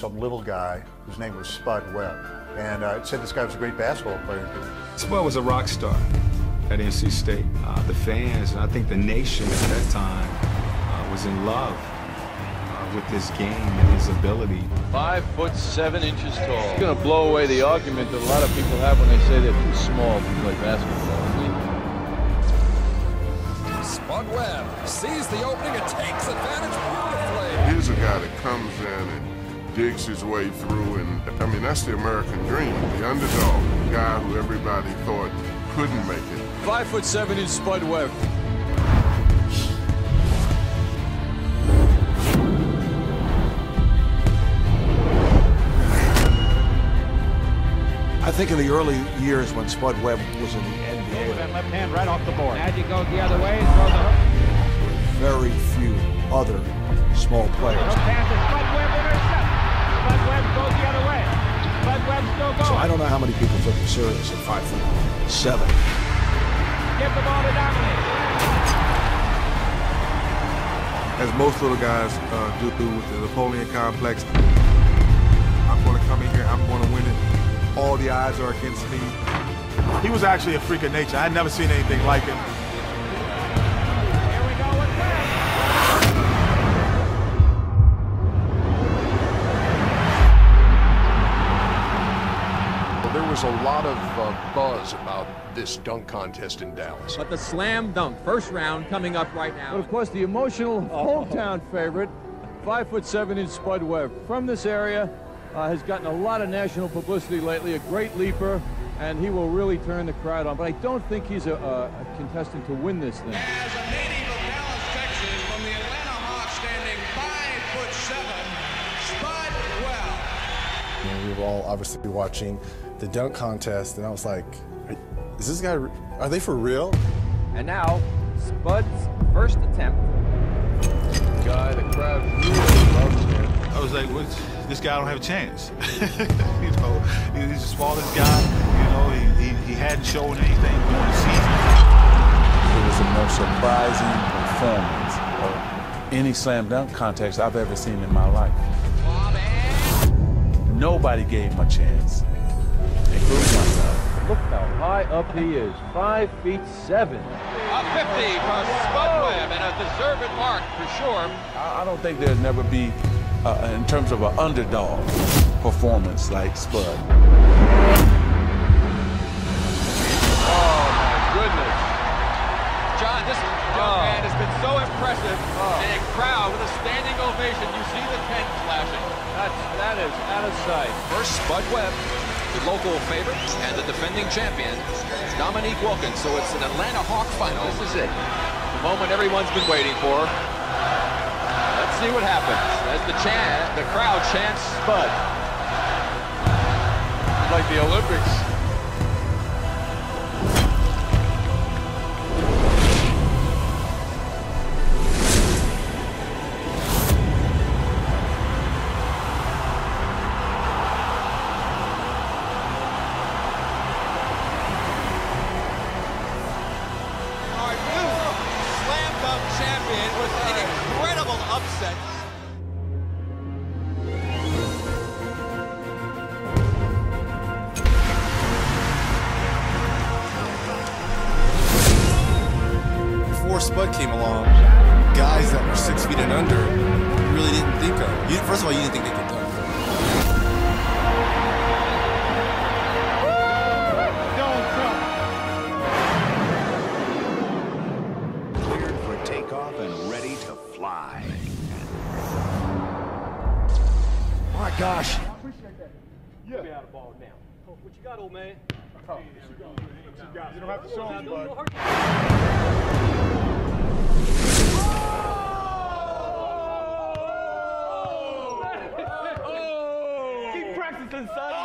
some little guy whose name was Spud Webb. And uh, it said this guy was a great basketball player. Spud was a rock star at NC State. Uh, the fans, and I think the nation at that time, uh, was in love uh, with this game and his ability. Five foot seven inches tall. It's going to blow away the argument that a lot of people have when they say they're too small to play basketball. Spud Webb sees the opening and takes advantage beautifully. Here's a guy that comes in and digs his way through, and I mean, that's the American dream. The underdog, the guy who everybody thought couldn't make it. Five foot seven inch Spud Webb. I think in the early years when Spud Webb was in the NBA, that left hand right off the board. Magic goes the other way and throws the hook. very few other small players. Many people took him serious at five foot seven. Give the ball to Dominique. as most little guys uh, do with the Napoleon complex. I'm going to come in here, I'm going to win it. All the eyes are against me. He was actually a freak of nature. I had never seen anything like him. Lot of uh, buzz about this dunk contest in Dallas. But the slam dunk, first round, coming up right now. But of course, the emotional hometown favorite, five foot seven inch Spud Webb from this area, uh, has gotten a lot of national publicity lately. A great leaper, and he will really turn the crowd on. But I don't think he's a, a, a contestant to win this thing. As a native of Dallas, Texas, from the Atlanta Hawks, standing five foot seven, Spud Webb. And we were all obviously watching the dunk contest, and I was like, is this guy, are they for real? And now, Spud's first attempt. Guy, the crowd really loves him. I was like, What's, this guy don't have a chance. you know, he's the smallest guy. You know, he, he, he hadn't shown anything during the season. It was the most surprising performance of any slam dunk contest I've ever seen in my life. Nobody gave him a chance, including myself. Look how high up he is, five feet seven. A 50 from Spud Webb, and a deserved mark for sure. I, I don't think there'll never be, uh, in terms of an underdog performance like Spud. So impressive. Oh. And a crowd with a standing ovation. You see the tent flashing. That's, that is out of sight. First, Spud Webb, the local favorite, and the defending champion, Dominique Wilkins. So it's an Atlanta Hawk final. This is it. The moment everyone's been waiting for. Let's see what happens as the chant, the crowd chants Spud. Like the Olympics. Before came along, guys that were six feet and under, you really didn't think of. You, first of all, you didn't think they could dunk. Cleared for takeoff and ready to fly. My gosh. What you got, old man? You don't have to show him, bud. Keep practicing, son.